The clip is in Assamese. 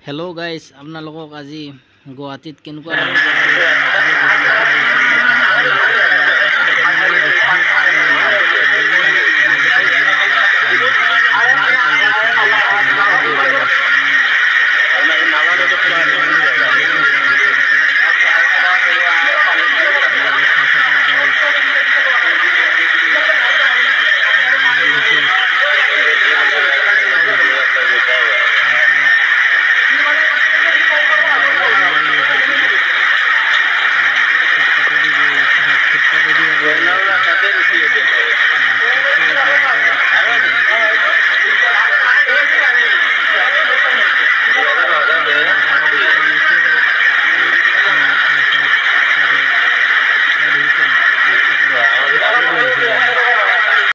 হেল্ল' গাইজ আপোনালোকক আজি গুৱাহাটীত কেনেকুৱা ফুটপাতে